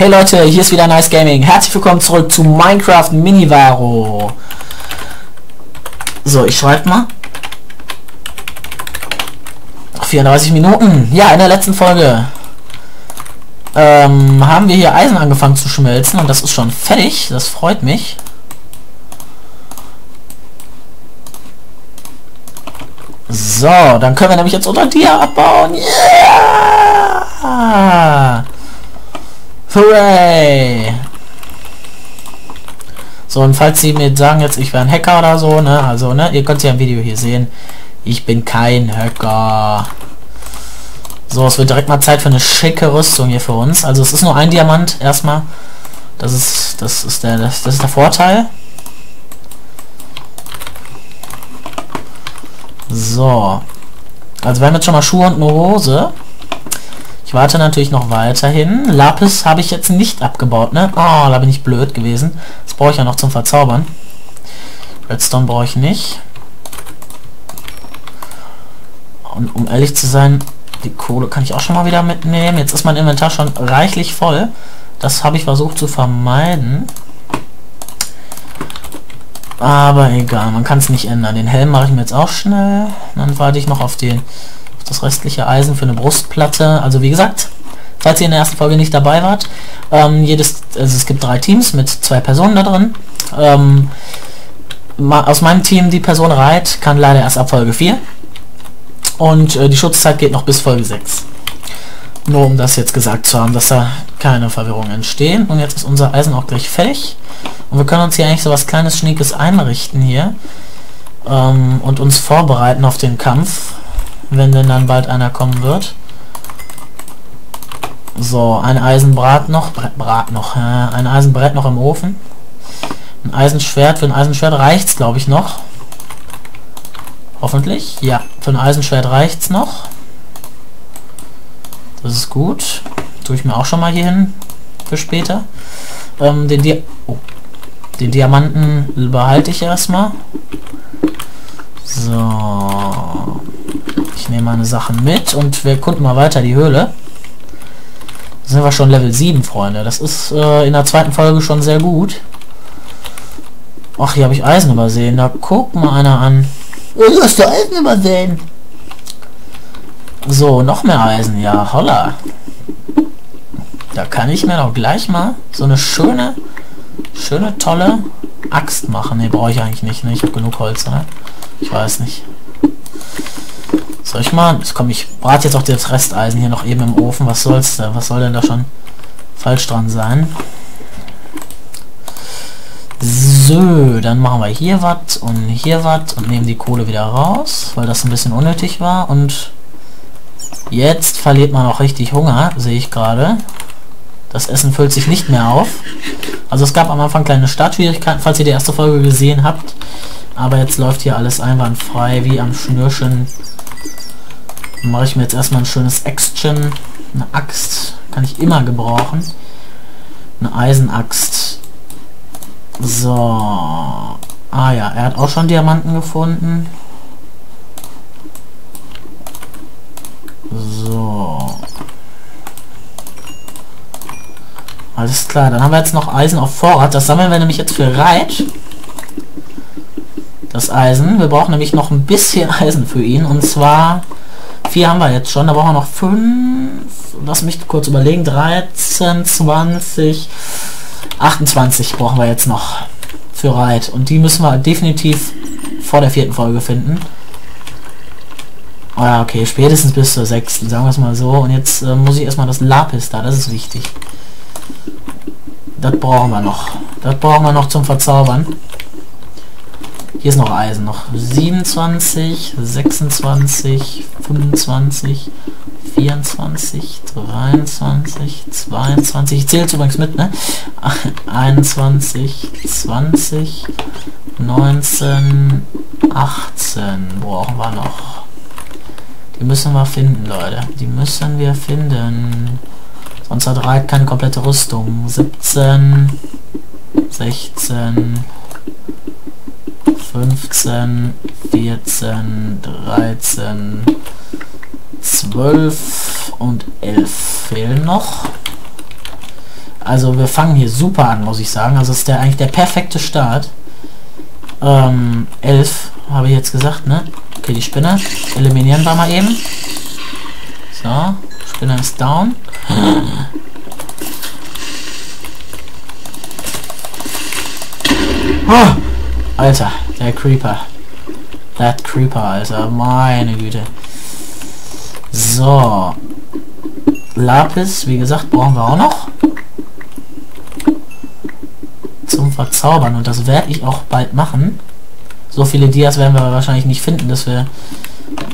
Hey Leute, hier ist wieder Nice Gaming. Herzlich willkommen zurück zu Minecraft Minivaro. So, ich schreibe mal. 34 Minuten. Ja, in der letzten Folge ähm, haben wir hier Eisen angefangen zu schmelzen und das ist schon fertig. Das freut mich. So, dann können wir nämlich jetzt unter dir abbauen. Yeah! Hooray! So, und falls Sie mir sagen jetzt, ich wäre ein Hacker oder so, ne, also, ne, ihr könnt ja im Video hier sehen, ich bin kein Hacker. So, es wird direkt mal Zeit für eine schicke Rüstung hier für uns. Also, es ist nur ein Diamant, erstmal. Das ist, das ist der, das, das ist der Vorteil. So. Also, wir haben jetzt schon mal Schuhe und eine Hose. Ich warte natürlich noch weiterhin. Lapis habe ich jetzt nicht abgebaut, ne? Oh, da bin ich blöd gewesen. Das brauche ich ja noch zum Verzaubern. Redstone brauche ich nicht. Und um ehrlich zu sein, die Kohle kann ich auch schon mal wieder mitnehmen. Jetzt ist mein Inventar schon reichlich voll. Das habe ich versucht zu vermeiden. Aber egal, man kann es nicht ändern. Den Helm mache ich mir jetzt auch schnell. Dann warte ich noch auf den das restliche Eisen für eine Brustplatte. Also wie gesagt, falls ihr in der ersten Folge nicht dabei wart, ähm, jedes, also es gibt drei Teams mit zwei Personen da drin. Ähm, aus meinem Team die Person Reit kann leider erst ab Folge 4 und äh, die Schutzzeit geht noch bis Folge 6. Nur um das jetzt gesagt zu haben, dass da keine Verwirrungen entstehen. Und jetzt ist unser Eisen auch gleich fertig. Und wir können uns hier eigentlich so was kleines, schniekes einrichten hier. Ähm, und uns vorbereiten auf den Kampf wenn denn dann bald einer kommen wird. So, ein Eisenbrat noch, Brat noch, äh, ein Eisenbrett noch im Ofen. Ein Eisenschwert, für ein Eisenschwert reicht's, glaube ich, noch. Hoffentlich. Ja, für ein Eisenschwert reicht's noch. Das ist gut. Tue ich mir auch schon mal hier hin für später. Ähm, den, Di oh. den Diamanten behalte ich erstmal. So. Nehme meine Sachen mit und wir gucken mal weiter die Höhle. Sind wir schon Level 7, Freunde. Das ist äh, in der zweiten Folge schon sehr gut. Ach, hier habe ich Eisen übersehen. Da guck mal einer an. Oh, hast du Eisen übersehen? So, noch mehr Eisen. Ja, holla. Da kann ich mir doch gleich mal so eine schöne, schöne, tolle Axt machen. Ne, brauche ich eigentlich nicht. Ne? Ich habe genug Holz. Ne? Ich weiß nicht. Soll ich mal? Ich komme, ich brate jetzt auch das Resteisen hier noch eben im Ofen. Was soll's da? Was soll denn da schon falsch dran sein? So, dann machen wir hier was und hier was und nehmen die Kohle wieder raus, weil das ein bisschen unnötig war. Und jetzt verliert man auch richtig Hunger, sehe ich gerade. Das Essen füllt sich nicht mehr auf. Also es gab am Anfang kleine Startschwierigkeiten, falls ihr die erste Folge gesehen habt. Aber jetzt läuft hier alles einwandfrei, wie am Schnürchen mache ich mir jetzt erstmal ein schönes Action. Eine Axt kann ich immer gebrauchen. Eine Eisenaxt. So. Ah ja, er hat auch schon Diamanten gefunden. So. Alles klar, dann haben wir jetzt noch Eisen auf Vorrat. Das sammeln wir nämlich jetzt für Reit. Das Eisen. Wir brauchen nämlich noch ein bisschen Eisen für ihn. Und zwar Vier haben wir jetzt schon, da brauchen wir noch fünf. Lass mich kurz überlegen. 13, 20, 28 brauchen wir jetzt noch für Reit. Und die müssen wir definitiv vor der vierten Folge finden. Ja, okay, spätestens bis zur sechsten, sagen wir es mal so. Und jetzt äh, muss ich erstmal das Lapis da, das ist wichtig. Das brauchen wir noch. Das brauchen wir noch zum Verzaubern. Hier ist noch Eisen. Noch 27, 26, 25, 24, 23, 22. Ich zähle übrigens mit, ne? 21, 20, 19, 18 brauchen wir noch. Die müssen wir finden, Leute. Die müssen wir finden. Sonst hat Reit keine komplette Rüstung. 17, 16, 15, 14, 13, 12 und 11 fehlen noch. Also wir fangen hier super an, muss ich sagen. Also ist der eigentlich der perfekte Start. Ähm, 11 habe ich jetzt gesagt, ne? Okay, die Spinne eliminieren wir mal eben. So, Spinne ist down. Oh, Alter, der Creeper. That Creeper, Alter. Meine Güte. So. Lapis, wie gesagt, brauchen wir auch noch. Zum Verzaubern. Und das werde ich auch bald machen. So viele Dias werden wir wahrscheinlich nicht finden, dass wir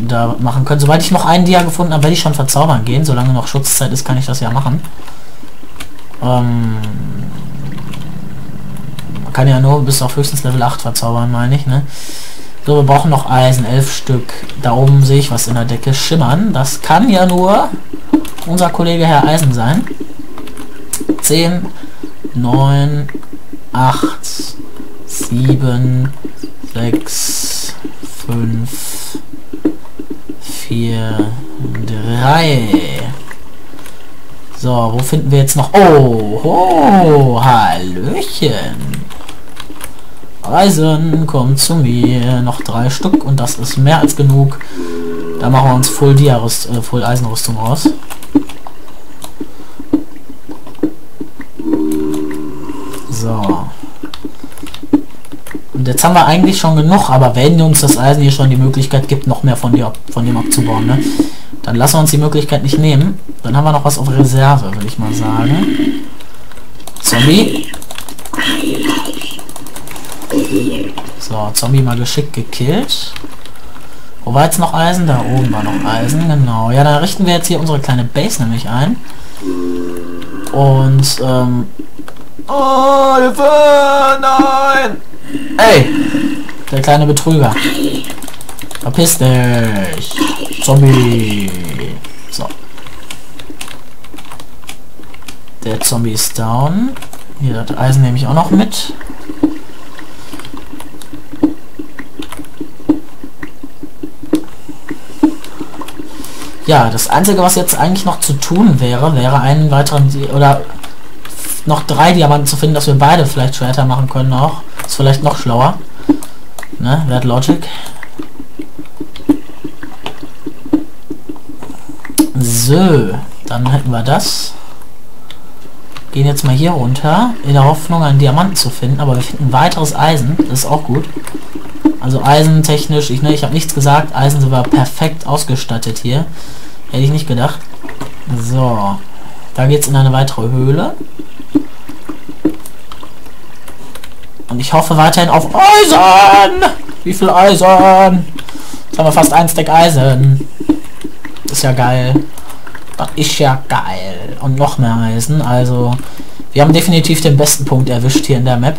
da machen können. Sobald ich noch einen Dia gefunden habe, werde ich schon verzaubern gehen. Solange noch Schutzzeit ist, kann ich das ja machen. Ähm, kann ja nur bis auf höchstens Level 8 verzaubern, meine ich, ne? So, wir brauchen noch Eisen, elf Stück. Da oben sehe ich was in der Decke schimmern. Das kann ja nur unser Kollege Herr Eisen sein. 10, 9, 8, 7, 6, 5, 4, 3. So, wo finden wir jetzt noch... Oh, oh Hallöchen. Reisen, kommt zu mir. Noch drei Stück und das ist mehr als genug. Da machen wir uns Full Dia Rüst, äh, Full Eisenrüstung aus. So. Und jetzt haben wir eigentlich schon genug, aber wenn uns das Eisen hier schon die Möglichkeit gibt, noch mehr von, dir, von dem abzubauen, ne? dann lassen wir uns die Möglichkeit nicht nehmen. Dann haben wir noch was auf Reserve, würde ich mal sagen. Zombie. So, Zombie mal geschickt gekillt. Wo war jetzt noch Eisen? Da oben war noch Eisen, genau. Ja, dann richten wir jetzt hier unsere kleine Base nämlich ein. Und, ähm... Oh, Hilfe! Nein! Ey! Der kleine Betrüger. Verpiss dich! Zombie! So. Der Zombie ist down. Hier, das Eisen nehme ich auch noch mit. Ja, das Einzige, was jetzt eigentlich noch zu tun wäre, wäre einen weiteren, oder noch drei Diamanten zu finden, dass wir beide vielleicht Schwerter machen können auch. Ist vielleicht noch schlauer. Ne, That Logic. So, dann hätten wir das. Gehen jetzt mal hier runter, in der Hoffnung, einen Diamanten zu finden, aber wir finden weiteres Eisen, das ist auch gut. Also Eisen technisch, ich, ne, ich habe nichts gesagt, Eisen sind perfekt ausgestattet hier. Hätte ich nicht gedacht. So, da geht es in eine weitere Höhle. Und ich hoffe weiterhin auf Eisen! Wie viel Eisen? Jetzt haben wir fast ein Stack Eisen. Ist ja geil. Das ist ja geil. Und noch mehr Eisen. Also, wir haben definitiv den besten Punkt erwischt hier in der Map.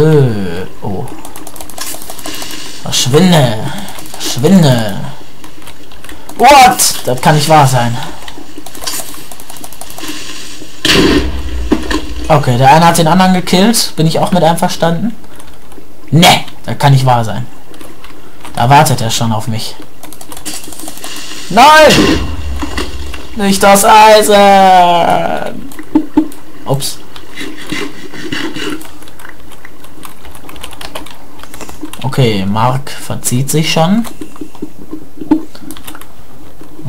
Oh. Verschwinde. Verschwinde. What? Das kann nicht wahr sein. Okay, der eine hat den anderen gekillt. Bin ich auch mit einverstanden? Ne, das kann nicht wahr sein. Da wartet er schon auf mich. Nein! Nicht das Eisen! Ups. Okay, Mark verzieht sich schon.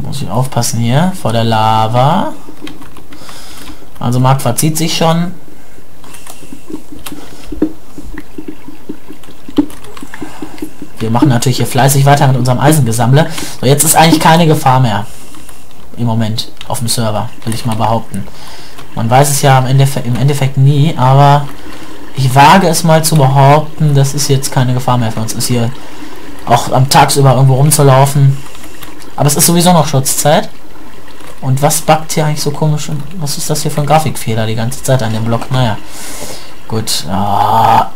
Muss ich aufpassen hier vor der Lava. Also Mark verzieht sich schon. Wir machen natürlich hier fleißig weiter mit unserem Eisengesammle. So, jetzt ist eigentlich keine Gefahr mehr. Im Moment auf dem Server, will ich mal behaupten. Man weiß es ja im Endeffekt, im Endeffekt nie, aber ich wage es mal zu behaupten, das ist jetzt keine Gefahr mehr für uns. Ist hier auch am Tagsüber irgendwo rumzulaufen. Aber es ist sowieso noch Schutzzeit. Und was backt hier eigentlich so komisch? Was ist das hier für ein Grafikfehler die ganze Zeit an dem Block? Naja. Gut. Ah.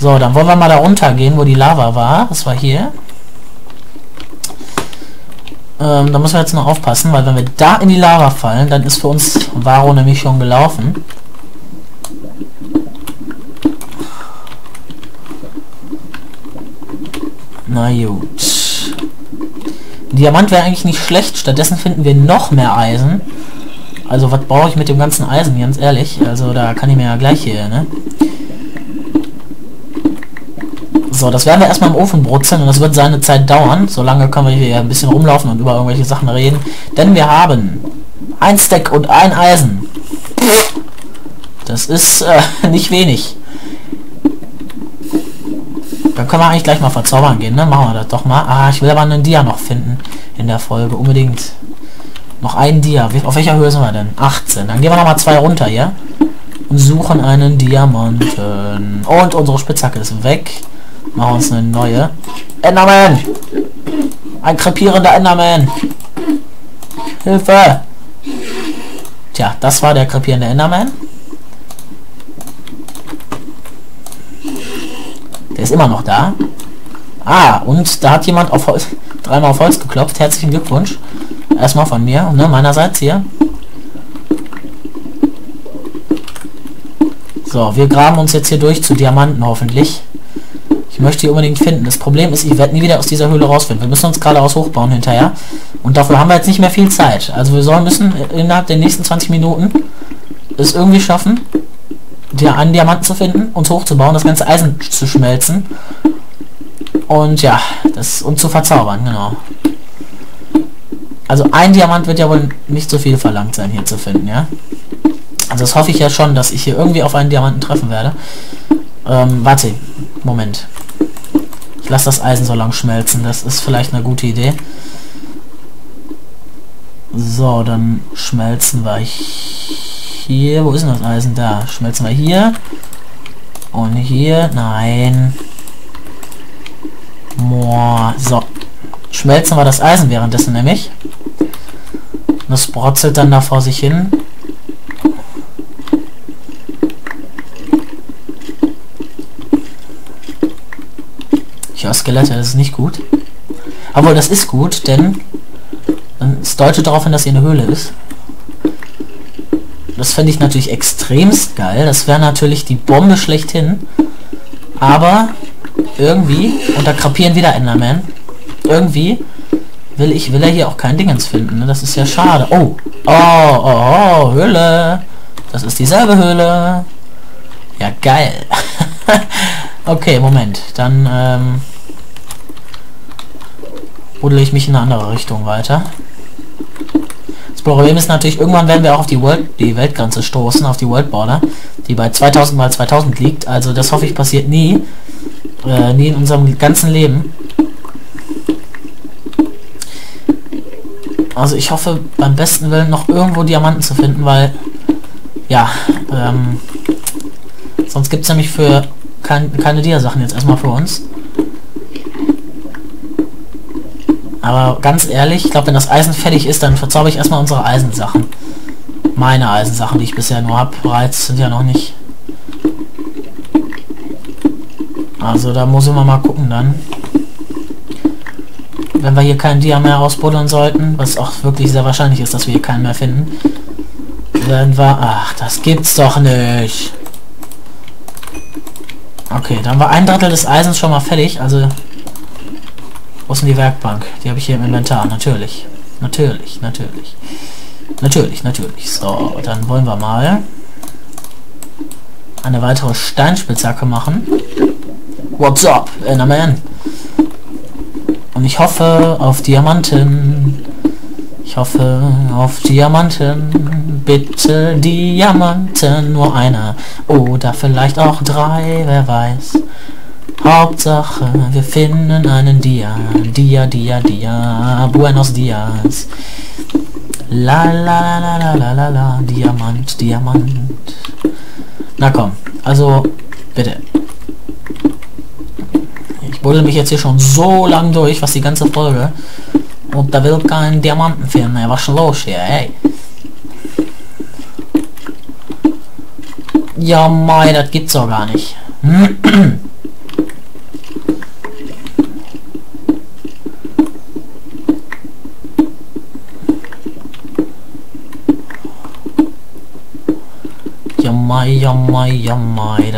So, dann wollen wir mal da runter gehen, wo die Lava war. Das war hier. Ähm, da müssen wir jetzt noch aufpassen, weil wenn wir da in die Lava fallen, dann ist für uns Varo nämlich schon gelaufen. Na gut. Diamant wäre eigentlich nicht schlecht, stattdessen finden wir noch mehr Eisen. Also was brauche ich mit dem ganzen Eisen, ganz ehrlich? Also da kann ich mir ja gleich hier, ne? So, das werden wir erstmal im Ofen brutzeln und das wird seine Zeit dauern. Solange können wir hier ein bisschen rumlaufen und über irgendwelche Sachen reden. Denn wir haben ein Stack und ein Eisen. Das ist äh, nicht wenig. Dann können wir eigentlich gleich mal verzaubern gehen, ne? Machen wir das doch mal. Ah, ich will aber einen Dia noch finden in der Folge. Unbedingt. Noch ein Dia. Auf welcher Höhe sind wir denn? 18. Dann gehen wir noch mal zwei runter hier. Und suchen einen Diamanten. Und unsere Spitzhacke ist weg. Machen uns eine neue. Enderman! Ein krepierender Enderman! Hilfe! Tja, das war der krepierende Enderman. Der ist immer noch da. Ah, und da hat jemand auf Holz, dreimal auf Holz geklopft. Herzlichen Glückwunsch. Erstmal von mir, ne, meinerseits hier. So, wir graben uns jetzt hier durch zu Diamanten hoffentlich. Ich möchte die unbedingt finden. Das Problem ist, ich werde nie wieder aus dieser Höhle rausfinden. Wir müssen uns geradeaus hochbauen hinterher. Und dafür haben wir jetzt nicht mehr viel Zeit. Also wir sollen müssen innerhalb der nächsten 20 Minuten es irgendwie schaffen, dir einen Diamanten zu finden, uns hochzubauen, das ganze Eisen zu schmelzen. Und ja, das und zu verzaubern, genau. Also ein Diamant wird ja wohl nicht so viel verlangt sein, hier zu finden, ja. Also das hoffe ich ja schon, dass ich hier irgendwie auf einen Diamanten treffen werde. Ähm, warte, Moment. Ich lasse das Eisen so lang schmelzen. Das ist vielleicht eine gute Idee. So, dann schmelzen wir hier. Wo ist denn das Eisen? Da. Schmelzen wir hier. Und hier. Nein. Boah. So. Schmelzen wir das Eisen währenddessen nämlich. Das brotzelt dann da vor sich hin. Ja, Skelette, das ist nicht gut. Aber das ist gut, denn es deutet darauf hin, dass hier eine Höhle ist. Das fände ich natürlich extremst geil. Das wäre natürlich die Bombe schlechthin. Aber irgendwie, und da krapieren wieder Enderman, irgendwie will ich, will er hier auch kein Dingens finden. Ne? Das ist ja schade. Oh, oh, oh, oh, Höhle. Das ist dieselbe Höhle. Ja, geil. okay, Moment. Dann, ähm, buddel ich mich in eine andere Richtung weiter. Das Problem ist natürlich, irgendwann werden wir auch auf die, World, die Weltgrenze stoßen, auf die World Border, die bei 2000 mal 2000 liegt. Also das hoffe ich passiert nie. Äh, nie in unserem ganzen Leben. Also ich hoffe beim besten Willen noch irgendwo Diamanten zu finden, weil ja, ähm, sonst gibt es nämlich für kein, keine Dia-Sachen jetzt erstmal für uns. Aber ganz ehrlich, ich glaube, wenn das Eisen fertig ist, dann verzauber ich erstmal unsere Eisensachen. Meine Eisensachen, die ich bisher nur habe, bereits sind ja noch nicht. Also da muss ich mal gucken dann. Wenn wir hier keinen Dia mehr ausbuddeln sollten, was auch wirklich sehr wahrscheinlich ist, dass wir hier keinen mehr finden, werden wir... Ach, das gibt's doch nicht. Okay, dann war ein Drittel des Eisens schon mal fertig, also wo ist denn die Werkbank? Die habe ich hier im Inventar. Natürlich. Natürlich, natürlich. Natürlich, natürlich. So, dann wollen wir mal eine weitere Steinspitzhacke machen. What's up, Enderman? Und ich hoffe auf Diamanten. Ich hoffe auf Diamanten. Bitte Diamanten. Nur einer. Oder vielleicht auch drei, wer weiß. Hauptsache, wir finden einen Dia. Dia, Dia, Dia. Buenos Dias. La la la la la la la. Diamant, Diamant. Na komm, also bitte. Ich buddel mich jetzt hier schon so lang durch, was die ganze Folge. Und da will kein Diamanten finden. Ey, was schon los hier, ey? Ja, mei, das gibt's doch gar nicht.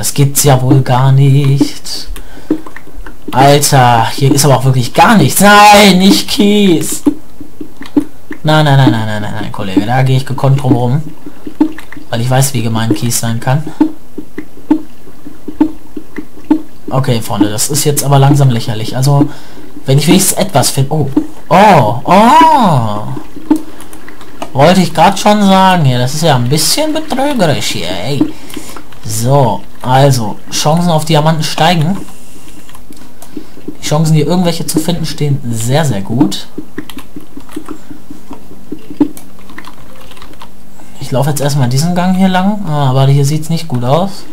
das gibt's ja wohl gar nicht. Alter, hier ist aber auch wirklich gar nichts. Nein, nicht Kies. Nein, nein, nein, nein, nein, nein, nein, Kollege. Da gehe ich gekonnt drum rum. Weil ich weiß, wie gemein Kies sein kann. Okay, Freunde, das ist jetzt aber langsam lächerlich. Also, wenn ich wenigstens etwas finde... Oh, oh, oh. Wollte ich gerade schon sagen hier. Das ist ja ein bisschen betrügerisch hier, ey. So, also, Chancen auf Diamanten steigen. Die Chancen, hier irgendwelche zu finden, stehen sehr, sehr gut. Ich laufe jetzt erstmal diesen Gang hier lang, aber hier sieht es nicht gut aus.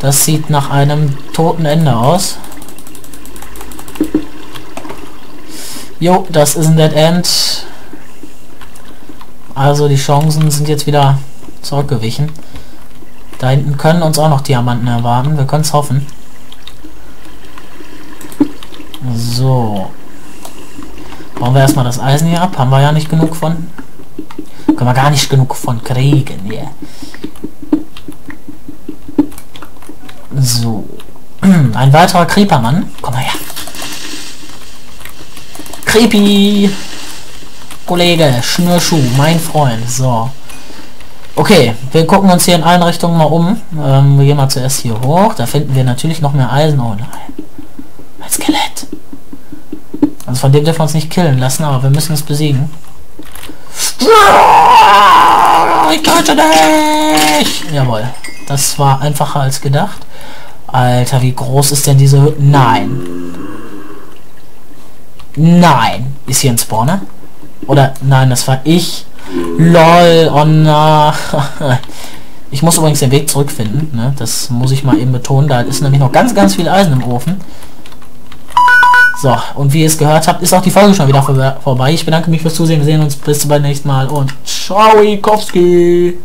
Das sieht nach einem toten Ende aus. Jo, das ist ein Dead End. Also die Chancen sind jetzt wieder zurückgewichen. Da hinten können uns auch noch Diamanten erwarten. Wir können es hoffen. So. Bauen wir erstmal das Eisen hier ab. Haben wir ja nicht genug von. Können wir gar nicht genug von kriegen. Yeah. So. Ein weiterer Creepermann. Komm mal her. Creepy. Kollege, Schnürschuh, mein Freund. So. Okay, wir gucken uns hier in allen Richtungen mal um. Ähm, wir gehen mal zuerst hier hoch. Da finden wir natürlich noch mehr Eisen. Oh nein. Ein Skelett. Also von dem dürfen wir uns nicht killen lassen, aber wir müssen es besiegen. Ich könnte nicht! Jawohl. Das war einfacher als gedacht. Alter, wie groß ist denn diese... Nein. Nein. Ist hier ein Spawner? Oder... Nein, das war ich. LOL. Oh na. Ich muss übrigens den Weg zurückfinden. Ne? Das muss ich mal eben betonen. Da ist nämlich noch ganz, ganz viel Eisen im Ofen. So, und wie ihr es gehört habt, ist auch die Folge schon wieder vor vorbei. Ich bedanke mich fürs Zusehen. Wir sehen uns bis zum nächsten Mal und ciao, Kowski.